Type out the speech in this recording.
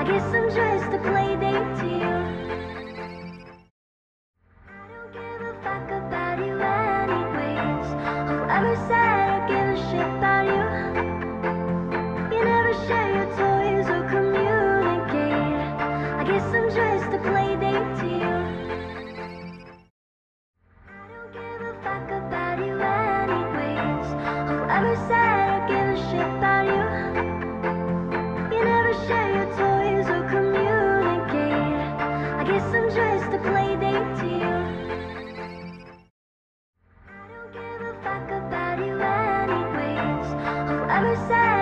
I guess I'm just a play date to you. I don't give a fuck about you anyways. All ever said I give a shit about you. You never share your toys or communicate. I guess I'm just a play date to you. I don't give a fuck about you anyways. All ever said. Whoever said